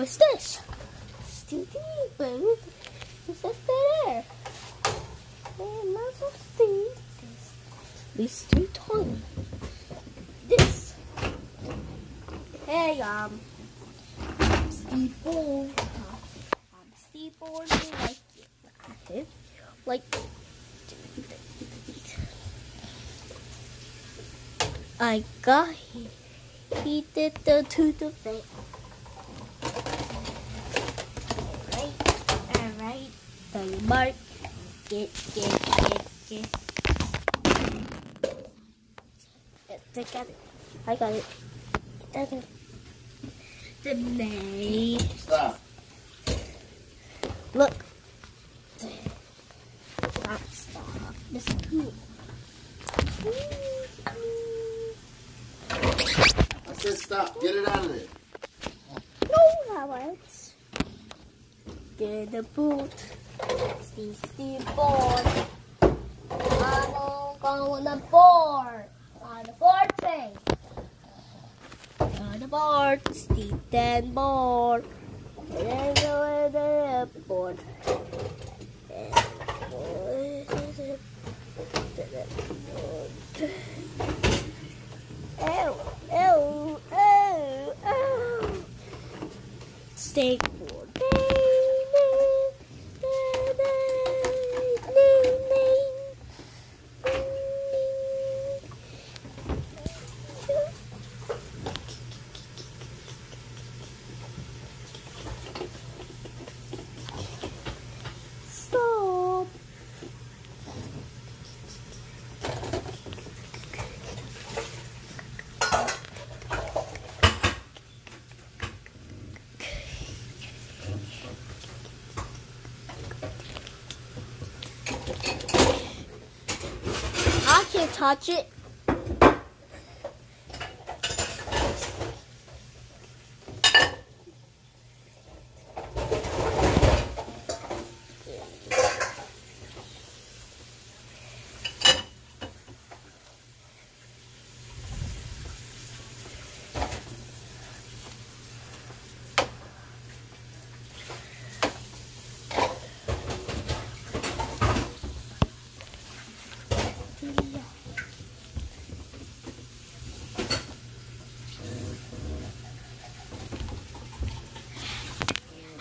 What's this? Boo. What's up there? Hey, Muzzle Steve. These two tiny. This. Hey, um. Steve Ball. I'm Steve Ball. Like it. Like. I got him. He did the to the thing. Alright, The mark. Get, get, get, get. I got it. I got it. It. The May. Stop. Look. Not stop. The scoop. I said stop. Get it out of there. No, Alex. Get the boot. Steve, Steve board. I'm on the board. On the board thing. On the board. Board. And go to the board. I can't touch it.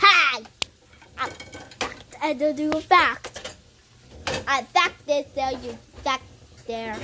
Hi! I, I don't do a fact. I back this there, uh, you back there.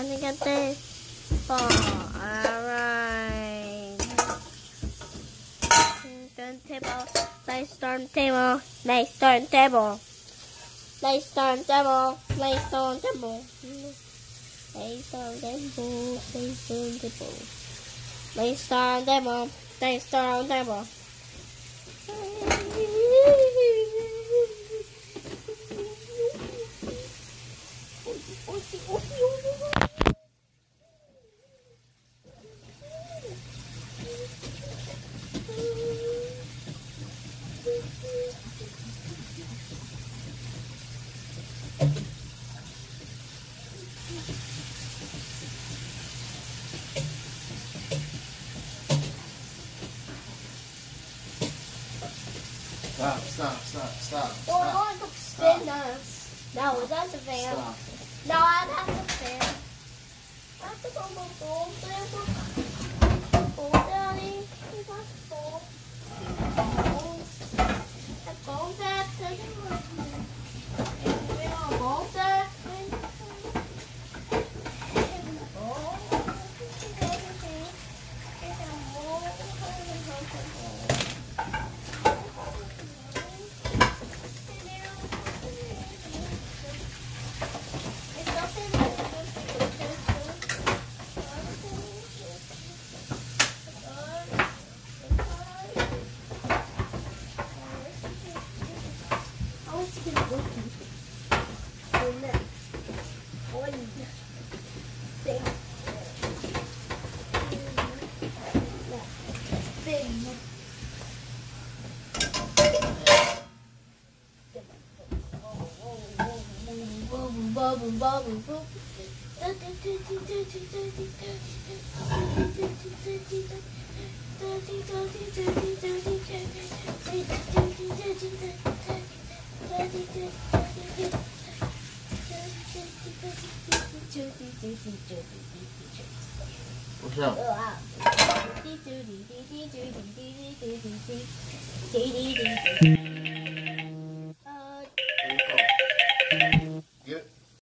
Nothing got this. Oh, alright. Turntable. Nice turntable. Nice turntable. Nice turntable. Nice turntable. Based on the ball, based on the ball. Based on the ball, based on the ball. Stop, stop, stop, stop, We're stop. going to spin us. No, that's a. Stop. No, I have to fan. I have to go to the ball, fan. Ball, daddy. We 보세요.